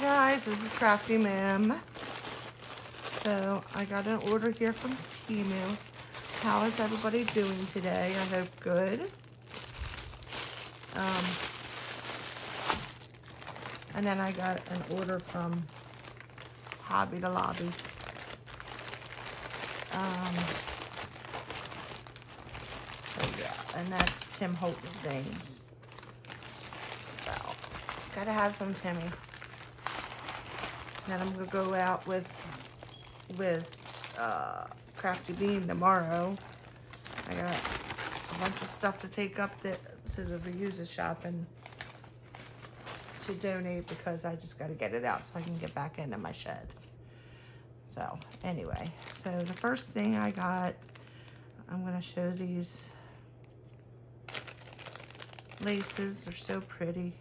guys, this is Crafty Mim. So I got an order here from Temu. How is everybody doing today? I hope good. Um, and then I got an order from Hobby to Lobby. Um, yeah, and that's Tim Holtz names. So, gotta have some Timmy. Then I'm gonna go out with with uh, Crafty Bean tomorrow. I got a bunch of stuff to take up the, to the reuser shop and to donate because I just got to get it out so I can get back into my shed. So anyway, so the first thing I got, I'm going to show these laces. They're so pretty.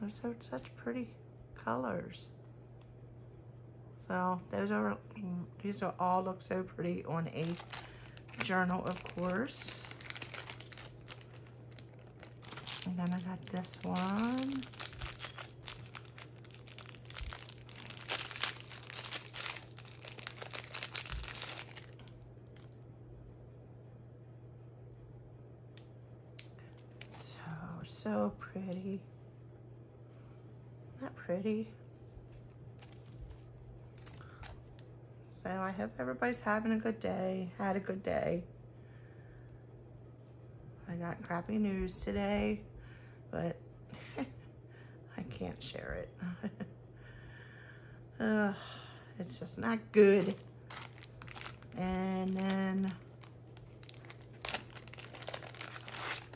They're so such pretty colors. So those are, these are all look so pretty on a journal, of course. And then I got this one. So, so pretty. Pretty. So I hope everybody's having a good day, had a good day. I got crappy news today, but I can't share it. it's just not good. And then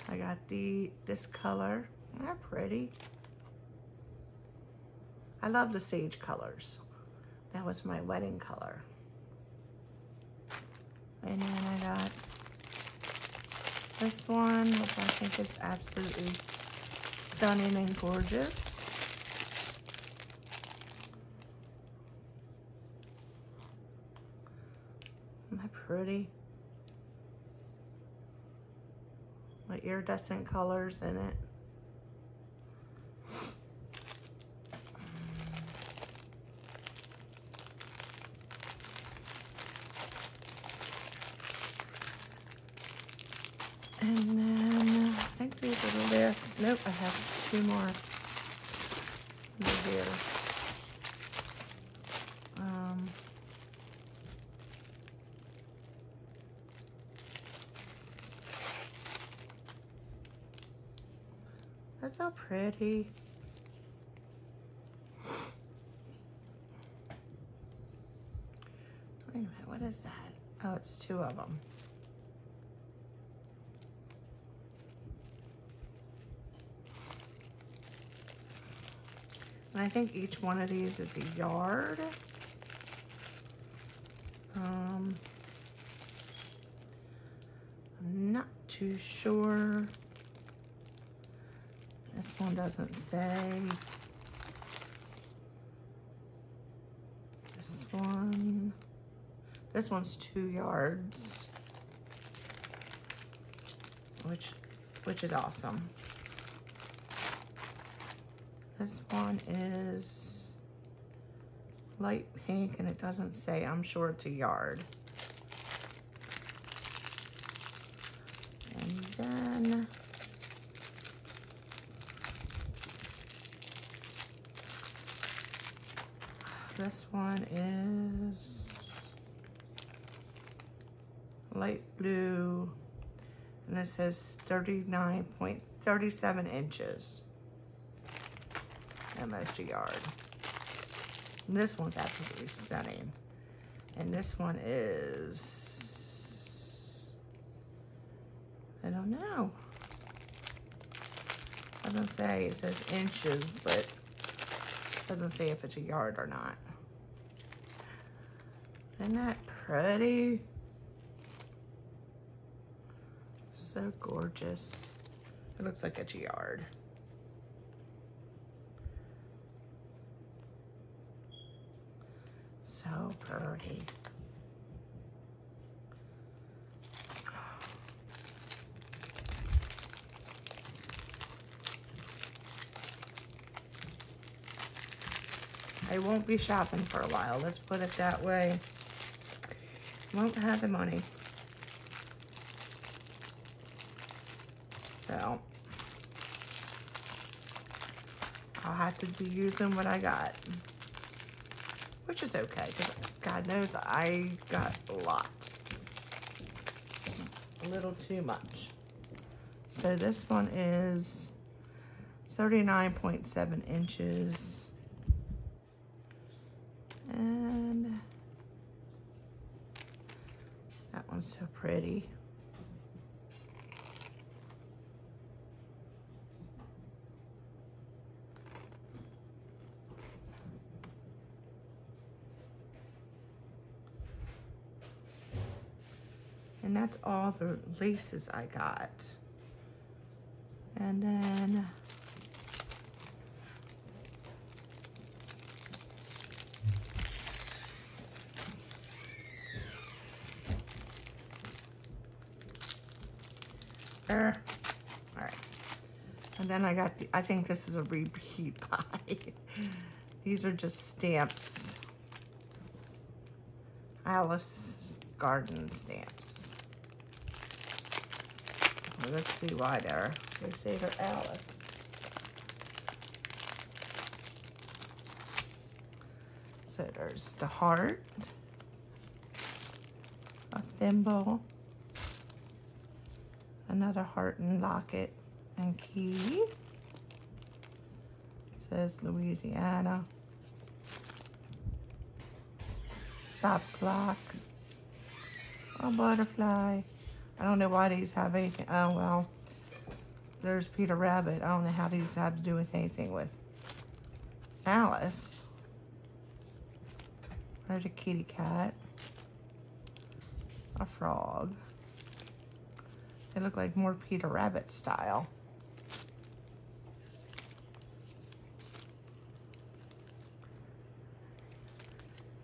I got the this color. They're pretty. I love the sage colors. That was my wedding color. And then I got this one, which I think is absolutely stunning and gorgeous. Isn't that pretty? My iridescent colors in it. And then I think these are the last. Nope, I have two more here. Um, that's so pretty. Wait a minute, what is that? Oh, it's two of them. And I think each one of these is a yard. Um, I'm not too sure. This one doesn't say. This one, this one's two yards, which, which is awesome. This one is light pink and it doesn't say, I'm sure it's a yard. And then this one is light blue and it says 39.37 inches a yard. This one's absolutely stunning. And this one is, I don't know. Doesn't say, it says inches, but doesn't say if it's a yard or not. Isn't that pretty? So gorgeous. It looks like it's a yard. So pretty. I won't be shopping for a while. Let's put it that way. Won't have the money. So, I'll have to be using what I got. Which is okay, because God knows I got a lot. A little too much. So this one is 39.7 inches. And that one's so pretty. And that's all the laces I got. And then there. All right. And then I got the, I think this is a repeat buy. These are just stamps. Alice Garden stamps. Well, let's see why they're, they say they're Alice. So there's the heart, a thimble, another heart and locket and key. It says Louisiana. Stop clock. A butterfly. I don't know why these have anything. Oh, well. There's Peter Rabbit. I don't know how these have to do with anything with Alice. There's a kitty cat. A frog. They look like more Peter Rabbit style.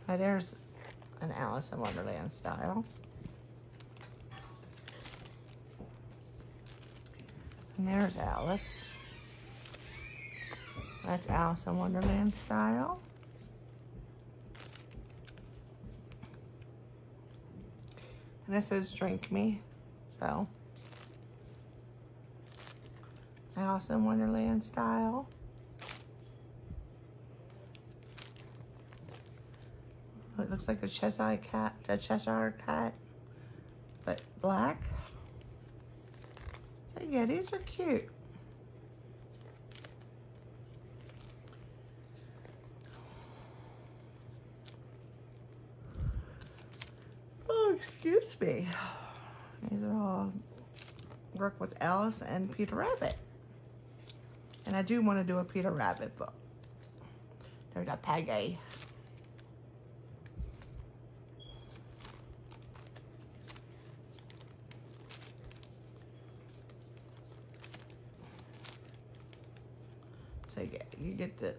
Oh, there's an Alice in Wonderland style. There's Alice. That's Alice in Wonderland style. And this is Drink Me, so. Alice in Wonderland style. It looks like a Cheshire cat, a Cheshire cat, but black. Yeah, these are cute. Oh, excuse me. These are all work with Alice and Peter Rabbit. And I do want to do a Peter Rabbit book. There's a Peggy. So yeah, you get the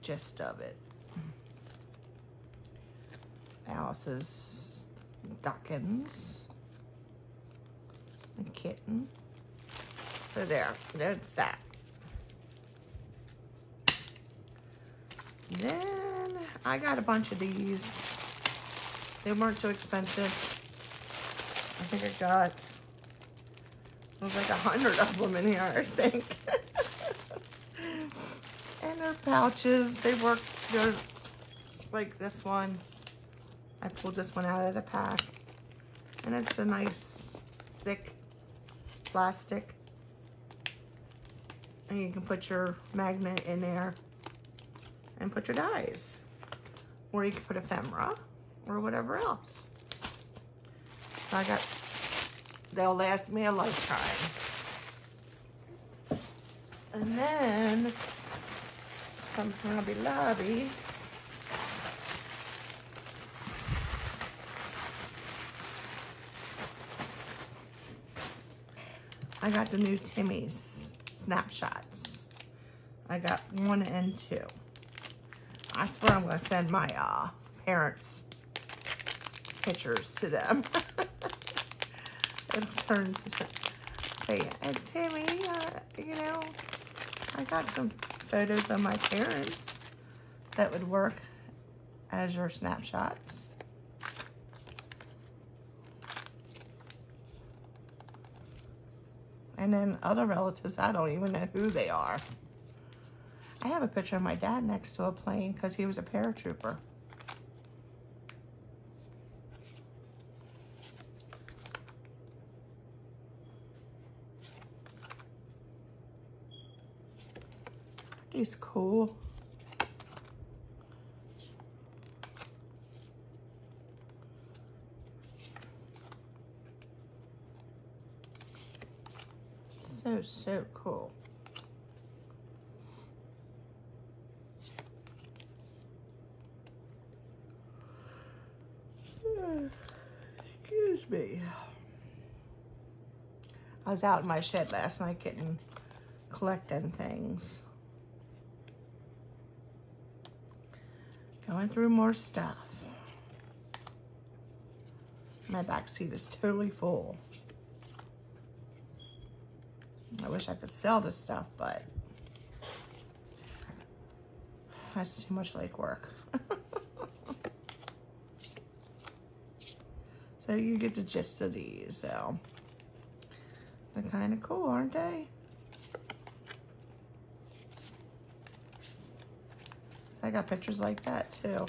gist of it. Alice's duckins. A kitten. So there, that's that. Then I got a bunch of these. They weren't too expensive. I think I got, was like a hundred of them in here, I think. and they're pouches. They work, they're like this one. I pulled this one out of the pack. And it's a nice, thick plastic. And you can put your magnet in there and put your dies. Or you can put ephemera or whatever else. So I got, they'll last me a lifetime. And then from Hobby Lobby, I got the new Timmy's snapshots. I got one and two. I swear I'm going to send my uh, parents pictures to them. it turns to and Timmy, uh, you know, I got some photos of my parents. that would work as your snapshots. And then other relatives, I don't even know who they are. I have a picture of my dad next to a plane because he was a paratrooper. He's cool. So, so cool. Excuse me. I was out in my shed last night getting, collecting things. Going through more stuff. My back seat is totally full. I wish I could sell this stuff, but that's too much like work. so you get the gist of these, so they're kind of cool, aren't they? I got pictures like that too.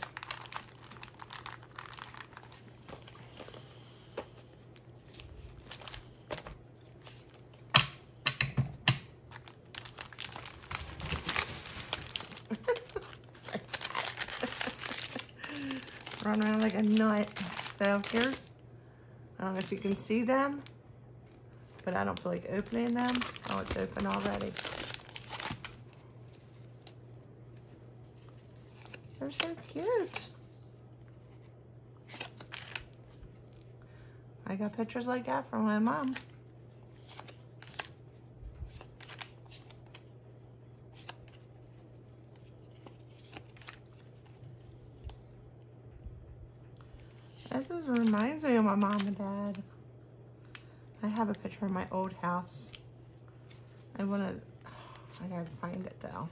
Run around like a nut. So here's, I don't know if you can see them, but I don't feel like opening them. Oh, it's open already. They're so cute. I got pictures like that from my mom. This is, reminds me of my mom and dad. I have a picture of my old house. I want to, I gotta find it though.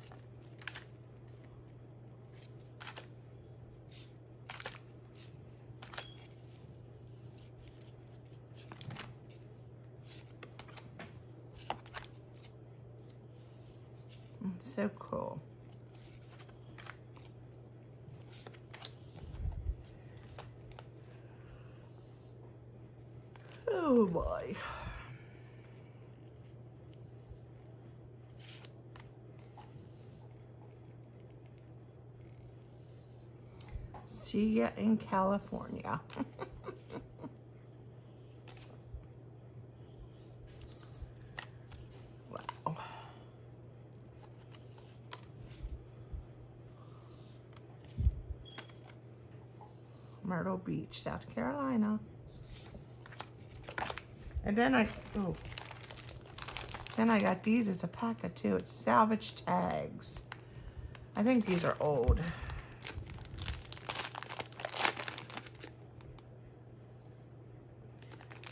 It's so cool. Oh boy. See ya in California. Myrtle Beach, South Carolina. And then I, oh, then I got these as a packet too. It's salvage tags. I think these are old.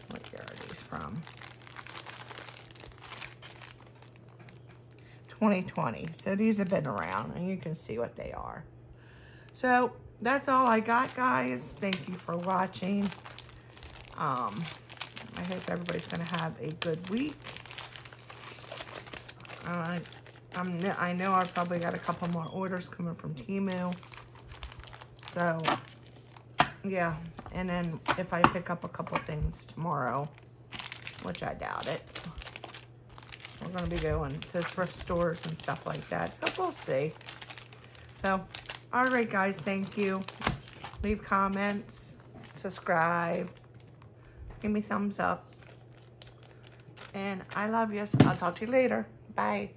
What year are these from? 2020. So these have been around and you can see what they are. So that's all I got, guys. Thank you for watching. Um, I hope everybody's going to have a good week. Uh, I'm, I know I've probably got a couple more orders coming from Temu. So, yeah. And then if I pick up a couple things tomorrow, which I doubt it, we're going to be going to thrift stores and stuff like that. So we'll see. So, all right, guys. Thank you. Leave comments. Subscribe. Give me thumbs up. And I love you. I'll talk to you later. Bye.